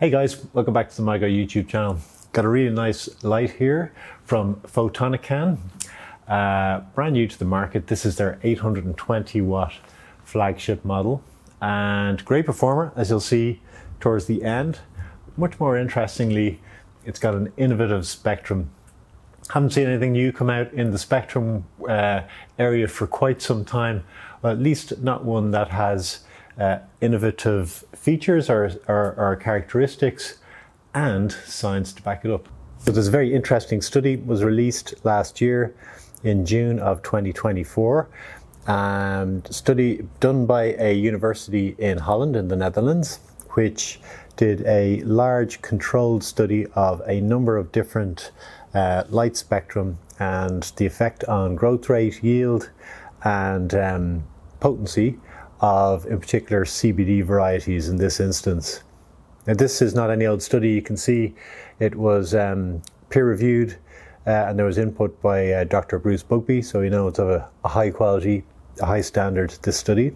Hey guys, welcome back to the Migro YouTube channel. Got a really nice light here from Photonican. Uh, brand new to the market. This is their 820 watt flagship model and great performer as you'll see towards the end. Much more interestingly, it's got an innovative spectrum. Haven't seen anything new come out in the spectrum uh, area for quite some time, or at least not one that has uh, innovative features or, or, or, characteristics and science to back it up. So there's a very interesting study was released last year in June of 2024. And study done by a university in Holland in the Netherlands, which did a large controlled study of a number of different uh, light spectrum and the effect on growth rate, yield, and um, potency of, in particular, CBD varieties in this instance. Now, this is not any old study. You can see it was um, peer reviewed uh, and there was input by uh, Dr. Bruce Bugbee, so you know it's of a, a high quality, a high standard, this study.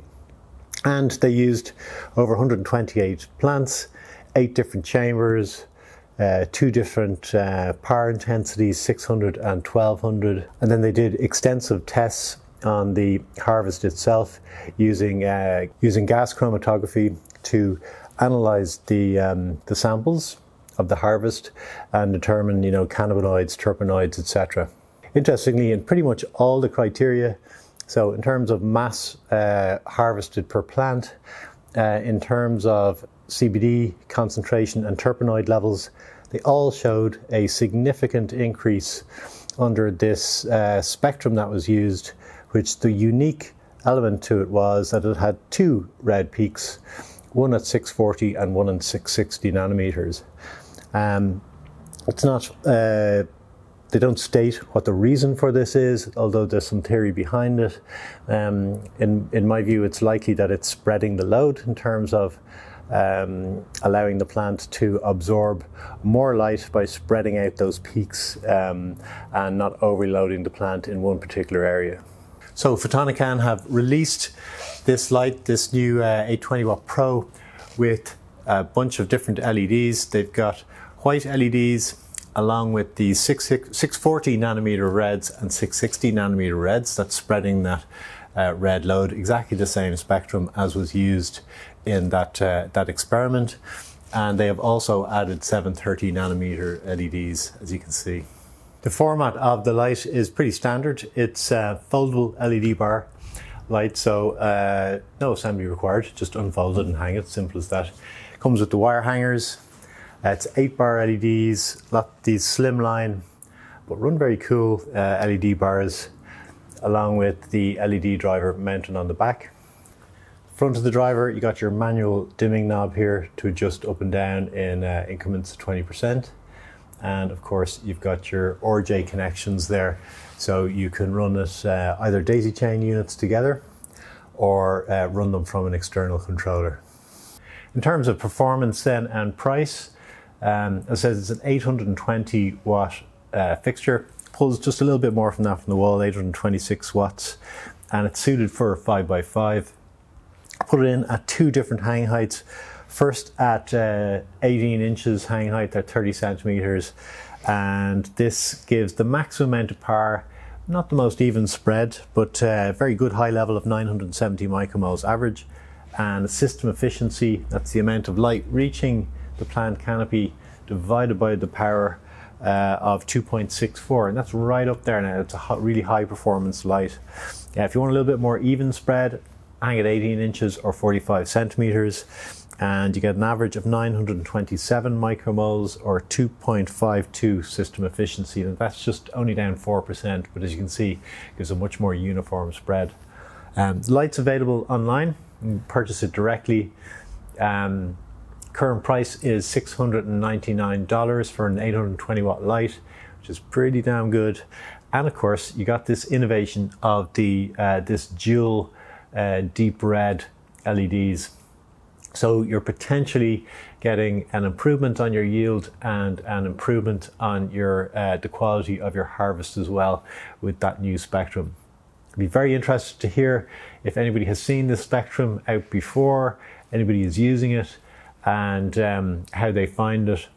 And they used over 128 plants, eight different chambers, uh, two different uh, power intensities, 600 and 1200. And then they did extensive tests on the harvest itself using uh, using gas chromatography to analyze the um, the samples of the harvest and determine you know cannabinoids, terpenoids, etc. Interestingly, in pretty much all the criteria, so in terms of mass uh, harvested per plant, uh, in terms of CBD concentration and terpenoid levels, they all showed a significant increase under this uh, spectrum that was used which the unique element to it was that it had two red peaks, one at 640 and one at 660 nanometers. Um, it's not, uh, they don't state what the reason for this is, although there's some theory behind it. Um, in, in my view, it's likely that it's spreading the load in terms of um, allowing the plant to absorb more light by spreading out those peaks um, and not overloading the plant in one particular area. So Photonican have released this light, this new uh, 820 watt Pro with a bunch of different LEDs. They've got white LEDs along with the 640 nanometer reds and 660 nanometer reds. That's spreading that uh, red load, exactly the same spectrum as was used in that, uh, that experiment. And they have also added 730 nanometer LEDs, as you can see. The format of the light is pretty standard. It's a foldable LED bar light, so uh, no assembly required. Just unfold it and hang it. Simple as that. Comes with the wire hangers. Uh, it's eight bar LEDs. Lot these slimline, but run very cool uh, LED bars, along with the LED driver mounted on the back. Front of the driver, you got your manual dimming knob here to adjust up and down in uh, increments of 20% and of course you've got your RJ connections there so you can run it uh, either daisy chain units together or uh, run them from an external controller. In terms of performance then and price, um, as I said, it's an 820 watt uh, fixture, pulls just a little bit more from that from the wall, 826 watts, and it's suited for a 5x5. Put it in at two different hang heights, First at uh, 18 inches hang height at 30 centimeters, and this gives the maximum amount of power. Not the most even spread, but uh, very good high level of 970 micromoles average, and system efficiency. That's the amount of light reaching the plant canopy divided by the power uh, of 2.64, and that's right up there now. It's a really high performance light. Yeah, if you want a little bit more even spread, hang at 18 inches or 45 centimeters and you get an average of 927 micromoles or 2.52 system efficiency and that's just only down 4% but as you can see gives a much more uniform spread. Um, lights available online purchase it directly. Um, current price is $699 for an 820 watt light which is pretty damn good. And of course you got this innovation of the uh, this dual uh, deep red LEDs so you're potentially getting an improvement on your yield and an improvement on your uh, the quality of your harvest as well with that new spectrum. I'd be very interested to hear if anybody has seen this spectrum out before, anybody is using it, and um, how they find it.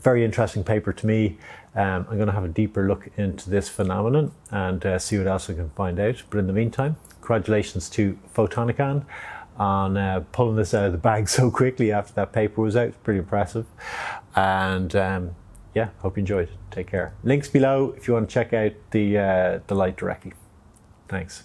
Very interesting paper to me. Um, I'm going to have a deeper look into this phenomenon and uh, see what else I can find out. But in the meantime, congratulations to Photonican on uh, pulling this out of the bag so quickly after that paper was out. It's Pretty impressive. And um, yeah, hope you enjoyed. It. Take care. Links below if you want to check out the uh, the light directly. Thanks.